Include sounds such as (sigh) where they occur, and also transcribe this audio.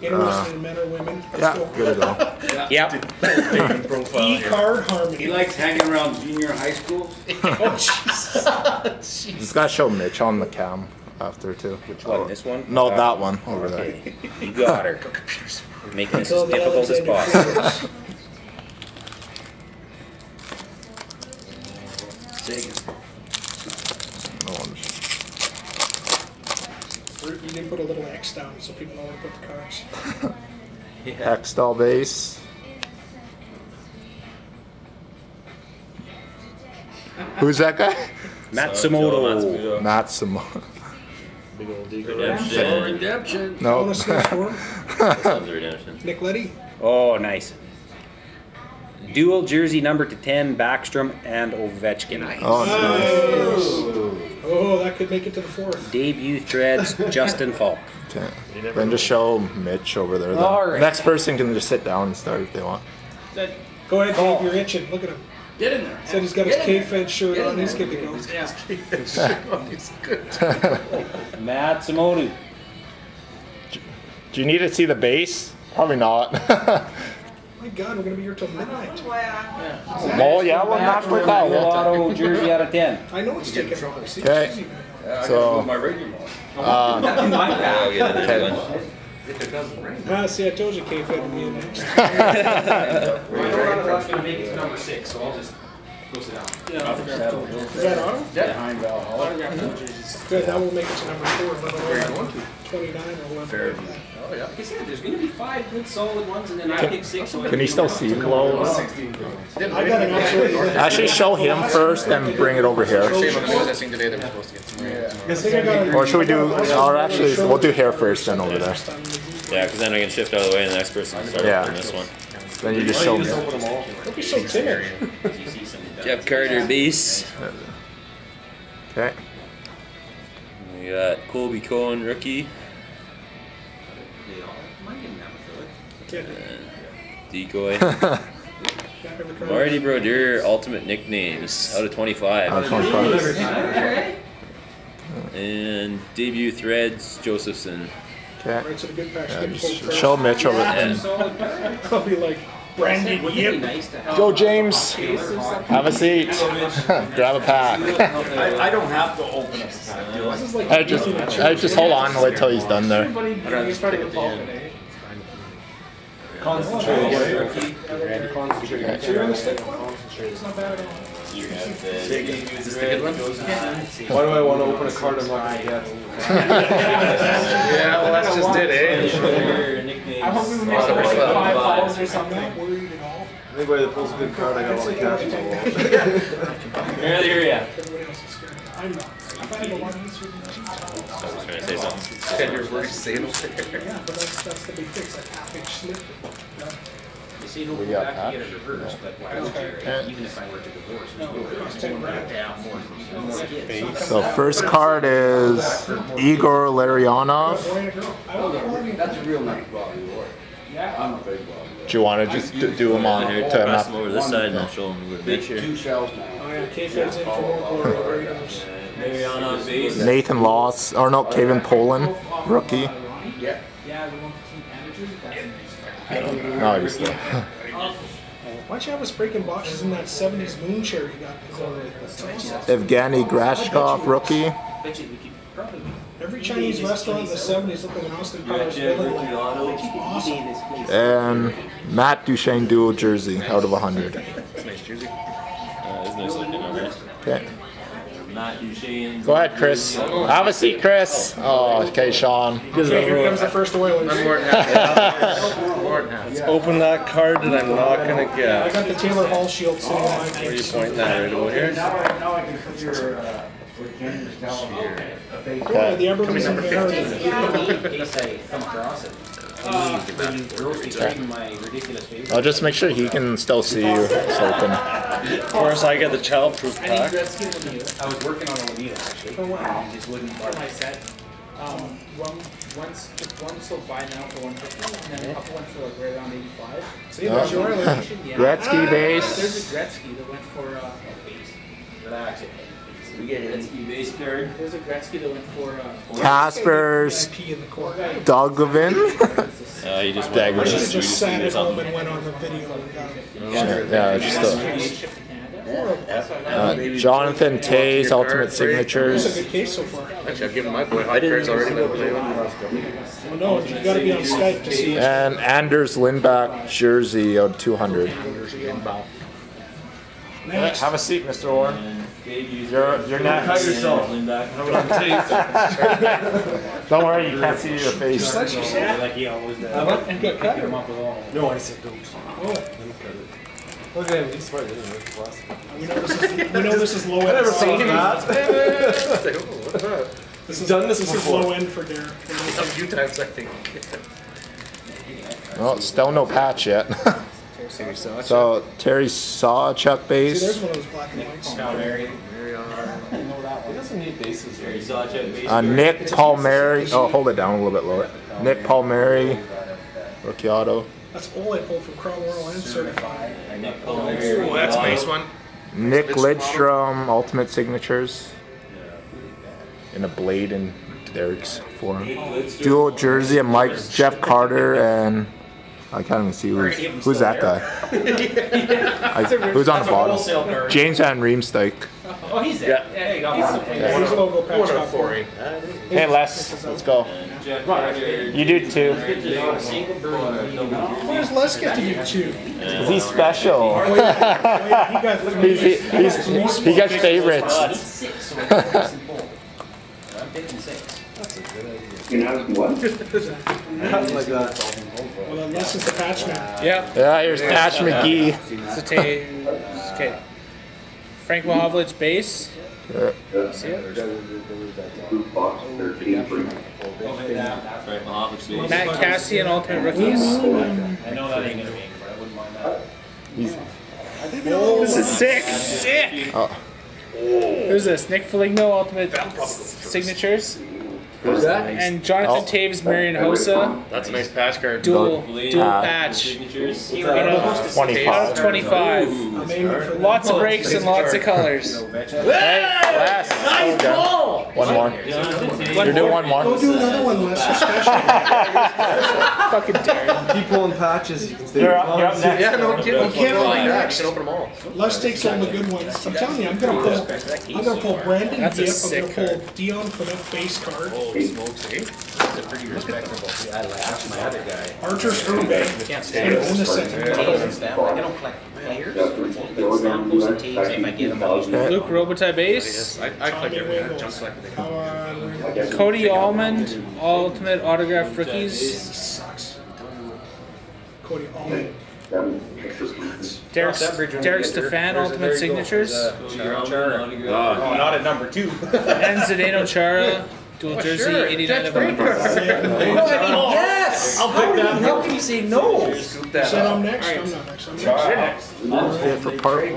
Interested in men or women? Yeah, go. good to go. Yep. (laughs) Profile. E-card Harmony. He likes hanging around junior high schools. (laughs) Oh, Jesus. Just gotta show Mitch on the cam after too. Which one? This one? No, Uh, that one over there. You got her. (laughs) Making this as difficult as possible. X down so people know where to put the cards. Hextall (laughs) base. Who's that guy? (laughs) Matsumoto. Matsumo. Big old deagle. Redemption. Redemption. No. Bonus skills for him. Sons of Redemption. Nick Leddy. Oh, nice. Dual jersey number to 10, Backstrom and Ovechkin. Oh, nice. Nice. Oh, that could make it to the fourth. Debut threads, (laughs) Justin Falk. Okay. Then just show Mitch over there. then. All right. Next person can just sit down and start if they want. Go ahead, Dave. You're itching. Look at him. Get in there. Said he's got his Get in there. K-Fed shirt Get on. He's there. good to go. (laughs) Yeah. (laughs) He's good. Matsumoto. Do you need to see the base? Probably not. My God, we're gonna be here till midnight. Yeah. oh yeah, well not with that one. Auto jersey out of 10. I know it's taking trouble. See, Okay. it's easy. So, My regular one. uh, (laughs) I'll get in there, (laughs) okay. Ah, see, I told you K-Fed would be in next. gonna make it to number six, so I'll just go sit down. Is that auto? Behind Valhalla. Oh, mm-hmm. Good, that will make it to number four. Where are you uh, going to? Twenty-nine or whatever. Oh, yeah. Like I said, there's gonna be five good solid ones, and then I pick six. so Can you still see low? I got an absolutely. Actually, show him first, then bring it over here. Shame on the processing today that we're to get some rain. I think I got a- Or should we do? Or actually, we'll do hair first, then over there. Yeah, because then I can shift out of the way and the next person can start Yeah. on this one. Then you just show me. Don't be so timid. You see some Jeff Carter base. Okay. We got Colby Cohen rookie. you know, might get an episode. Kid. Decoy. Got every card. Marty Brodeur ultimate nicknames out of 25. Out of 25. And debut threads Josefson. Okay. Right, so the good pack's Yeah, getting pulled show Mitch over there. Solid card. I'll be like, Brandon Wouldn't it be Yip. nice? Go, James. Have a seat. (laughs) Grab a pack. I, I don't have to open up the pack. This. I just, I just hold on. Wait till he's done there. Just try to get the end. So you're on the stick one? It's not bad at all. Is this the good one? Why do I want to open a card I'm not gonna get? (laughs) Yeah, well, that's just it, eh? I hope we would make it like five balls or something. I'm not worried at all. Anybody that pulls a good card, I got a lot of cash in the wall. Here, here, yeah. Everybody else is scared. I'm not. I find it a lot easier than cheats. I was trying to say something. Ten years worth sales there. Yeah, but that's, that's the big fix, like half inch slip. Yeah. See, it'll We go got back to get it reversed, but why would you? Even if I were to divorce, which would cost ten grand to more, more kids. So first card is Igor Larionov. Boy and a girl. I don't. That's a real nice Bobby Orr. I'm a big Bobby. Do you want to just do do them on Here, to pass them over this side and I'll show them where Big Mitch here. two shells now. Oh yeah, K-Fed's in for more glory. There he goes. Maybe on on base. Nathan Loss, or no, Kevin Poland, rookie. Yeah. Amateurs, that's No, he's still. Why'd you have us breaking boxes in that 70s moon chair you got in the corner? That's awesome. Evgeny Grashkov, rookie. Bet you we could probably. Every Chinese restaurant in the 70s looked like an Austin Powers villain. Like, awesome. And Matt Duchene dual jersey out of 100. It's a nice jersey. Uh, it's nice looking on this. Okay. Matt Duchene. Go ahead, Chris. Have a seat, Chris. Oh, okay, Sean. Okay, here comes the first Oilers. I'm more than (laughs) happy. More than happy. Open that card that I'm not gonna get. I got the Taylor Hall shield sitting in my Where you case. pointing at right over here? Now, I- can put your, uh, where Ken was telling me, a face. Yeah, the Everly's number inherited. In case I come across it. When you roasted chicken, my ridiculous favorite. I'll just make sure he can still see you. It's open. Of course, I get the childproof pack. I was working on a Juanita actually. For what? and just wouldn't work. my set. Um, one, one's, one sold buy now for one fifty, and then a couple went for like right around eighty-five. See, there's your Oilers. (laughs) Yeah. Gretzky There's base. a Gretzky that went for, uh, base. Relax it. We get it. Gretzky base card. There's a Gretzky that went for, uh, Caspers Pee (laughs) in the corner. Dogovin. Uh, Yeah, he just Dagger. I went should just sat at home and went on the video and got it. Yeah, it's just a, uh, Jonathan Toews Ultimate It's a Signatures. good case so far. Actually, I've given my boy hot cards already. Been playing with. Well, no, you gotta be on Skype to see. And Anders Lindback jersey out 200. Next. Have a seat, Mr. Warren. You're, you're next. yourself. (laughs) Don't worry, you can't see your face. Like he always does. And get cut. Him off the wall. No, I said don't. Oh, Look at him, he's smart. He doesn't work for us. we know this is, we know this is low end. Never seen that. (laughs) This is, done this this is low end for Derek. A few times, I think. Well, still no patch yet. (laughs) so Terry Sawchuk See, there's base. one of those black and whites. Now, Mary. He doesn't need bases. He saw it at base. Uh, Nick Palmieri. Oh, hold it down a little bit lower. Nick Palmieri. Rookie auto. That's all I pulled from Carl Worrell and certified. Oh, that's a nice one. Nick Lidstrom Ultimate Signatures. In a blade in Derek's form. Dual jersey and Mike Jeff Carter and I can't even see who's who's that guy. (laughs) I, who's on the wholesale bottom? card. James Van Riemsdyk. Oh, he's there. Yeah, you got one. His logo patch One got of four. eh? Hey Les, let's go. You do too. Where's Les get to do two? He's special. Oh yeah, oh, he got three. He's, he, he's, he got favorites. Six, so I'm fixing four. I'm taking six. Nothing (laughs) like that. Well, then Les is the patch man. Yeah, Yeah, here's Patch McGee. it's a ta- okay. Frank Mahovlich base. See it? Right, Mahavik space. Ultimate Rookies. I know that ain't gonna be, but I wouldn't mind that. Oh, this is sick. Sick. Oh. Who's this? Nick Foligno, Ultimate Signatures. Who's that? And Jonathan Oh. Toews, Marian Hossa. That's a nice patch card. Dual, dual Ah. patch. Signatures. Out of 25. 25. I'm aiming Lots of breaks and lots of colors. Hey, Les. Nice ball. One more. You're doing one more. Go more. do another one, Les. You're special. Fucking dare. Keep pulling patches. You can stay You're up, you're up next. Yeah, no kidding. You can't Well, lie next. You can open them all. Les takes all the good ones. I'm telling you, I'm gonna pull. I'm gonna pull Brandon That's a I'm gonna pull Dion for that base card. Holy smokes, eh? Pretty respectable. I like my other guy. Archer Herbe. Can't stand it. own the second Toews card. and stuff. Like, I don't collect players. But samples and tapes, if I get them, I'll use them. Luc Robitaille base. I, I collect everything. Jump collected. Come. Cody Almond, Ultimate Autograph Rookies. Sucks. Cody Allman. Derek, Derek Stepan, Ultimate Signatures. Oh, not at number two. (laughs) And Zdeno Chara, (laughs) dual oh, jersey, 89 of 100. (laughs) Yes! I'll pick that. How can you say no? Scoop that Said up. I'm next. I'm not next. I'm next. That's it for part